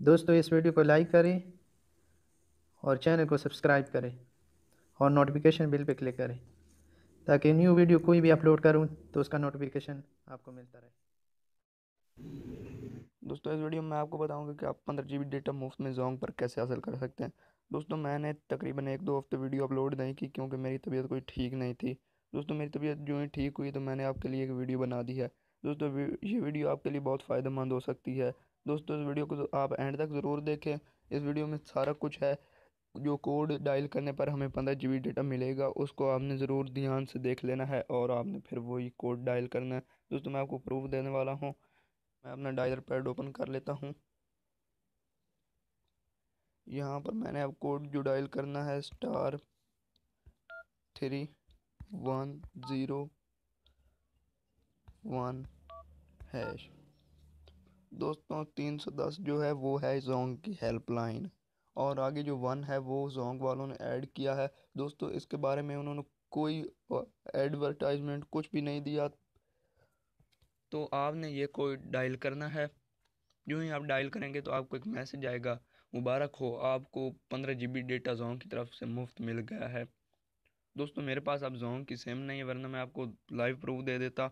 दोस्तों, इस वीडियो को लाइक करें और चैनल को सब्सक्राइब करें और नोटिफिकेशन बिल पे क्लिक करें ताकि न्यू वीडियो कोई भी अपलोड करूँ तो उसका नोटिफिकेशन आपको मिलता रहे। दोस्तों, इस वीडियो में आपको बताऊँगा कि आप पंद्रह जी डेटा मुफ़्त में जोंग पर कैसे हासिल कर सकते हैं। दोस्तों, मैंने तकरीबन एक दो हफ़्ते वीडियो अपलोड नहीं की क्योंकि मेरी तबीयत कोई ठीक नहीं थी। दोस्तों, मेरी तबीयत जो ही ठीक हुई तो मैंने आपके लिए एक वीडियो बना दी है। दोस्तों ये वीडियो आपके लिए बहुत फ़ायदेमंद हो सकती है। दोस्तों, इस वीडियो को आप एंड तक ज़रूर देखें। इस वीडियो में सारा कुछ है, जो कोड डायल करने पर हमें पंद्रह जी डेटा मिलेगा, उसको आपने ज़रूर ध्यान से देख लेना है और आपने फिर वही कोड डायल करना है। दोस्तों, मैं आपको प्रूफ देने वाला हूँ। मैं अपना डायलर पैड ओपन कर लेता हूँ। यहाँ पर मैंने अब कोड जो डायल करना है, star three one zero one hash. दोस्तों, तीन सौ दस जो है, वो है जोंग की हेल्पलाइन और आगे जो वन है, वो जोंग वालों ने ऐड किया है। दोस्तों, इसके बारे में उन्होंने कोई एडवर्टाइजमेंट कुछ भी नहीं दिया। तो आपने ये कोड डायल करना है। जो ही आप डायल करेंगे तो आपको एक मैसेज आएगा, मुबारक हो, आपको पंद्रह जी बी डेटा जोंग की तरफ़ से मुफ़्त मिल गया है। दोस्तों, मेरे पास अब जोंग की सिम नहीं है, वरना मैं आपको लाइव प्रूफ दे देता।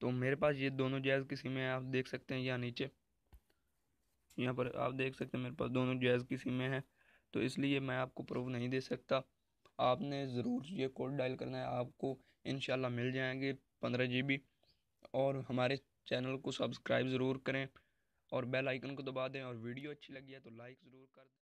तो मेरे पास ये दोनों जैज़ की सिमें आप देख सकते हैं यहाँ नीचे। यहाँ पर आप देख सकते हैं मेरे पास दोनों जैज़ की सिमें हैं तो इसलिए मैं आपको प्रूफ नहीं दे सकता। आपने ज़रूर ये कोड डायल करना है, आपको इन मिल जाएँगे पंद्रह जी और हमारे चैनल को सब्सक्राइब ज़रूर करें और बेल आइकन को दबा दें, और वीडियो अच्छी लगी है तो लाइक ज़रूर कर दें।